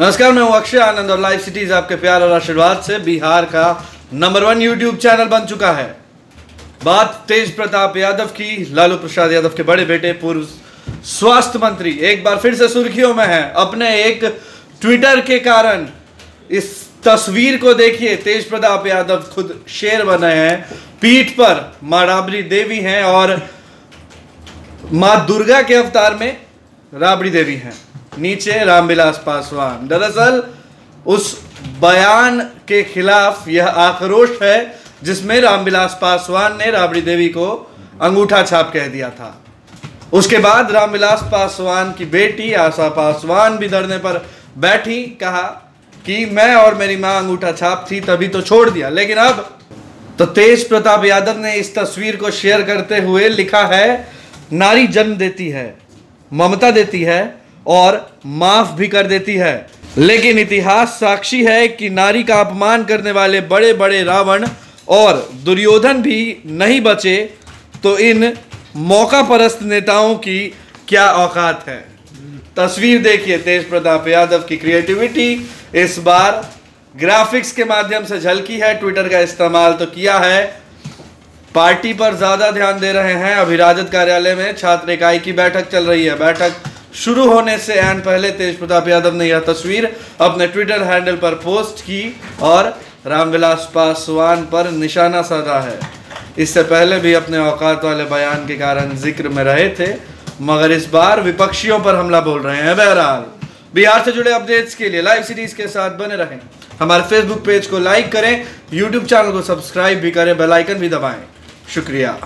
नमस्कार, मैं अक्षय आनंद और लाइव सिटीज़ आपके प्यार और आशीर्वाद से बिहार का नंबर वन यूट्यूब चैनल बन चुका है। बात तेज प्रताप यादव की, लालू प्रसाद यादव के बड़े बेटे, पूर्व स्वास्थ्य मंत्री। एक बार फिर से सुर्खियों में है। अपने एक ट्विटर के कारण इस तस्वीर को देखिए। तेज प्रताप यादव खुद शेर बने हैं। पीठ पर माँ राबड़ी देवी हैं और माँ दुर्गा के अवतार में राबड़ी देवी हैं। नीचे रामविलास पासवान। दरअसल, उस बयान के खिलाफ यह आक्रोश है, जिसमें रामविलास पासवान ने राबड़ी देवी को अंगूठा छाप कह दिया था। उसके बाद रामविलास पासवान की बेटी आशा पासवान भी धरने पर बैठी, कहा कि मैं और मेरी माँ अंगूठा छाप थी, तभी तो छोड़ दिया। लेकिन अब तो तेज प्रताप यादव ने इस तस्वीर को शेयर करते हुए लिखा है, नारी जन्म देती है, ममता देती है और माफ़ भी कर देती है। लेकिन इतिहास साक्षी है कि नारी का अपमान करने वाले बड़े बड़े रावण और दुर्योधन भी नहीं बचे तो इन मौका परस्त नेताओं की क्या औकात है? तस्वीर देखिए तेज प्रताप यादव की क्रिएटिविटी इस बार ग्राफिक्स के माध्यम से झलकी है ट्विटर का इस्तेमाल तो किया है। पार्टी पर ज़्यादा ध्यान दे रहे हैं अभी राजद कार्यालय में छात्र इकाई की बैठक चल रही है। बैठक शुरू होने से एन पहले तेज प्रताप यादव ने यह तस्वीर अपने ट्विटर हैंडल पर पोस्ट की और रामविलास पासवान पर निशाना साधा है। इससे पहले भी अपने औकात वाले बयान के कारण ज़िक्र में रहे थे, मगर इस बार विपक्षियों पर हमला बोल रहे हैं। बहरहाल, बिहार से जुड़े अपडेट्स के लिए लाइव सीरीज़ के साथ बने रहें। हमारे फेसबुक पेज को लाइक करें यूट्यूब चैनल को सब्सक्राइब भी करें, बेल आइकन भी दबाएँ। शुक्रिया।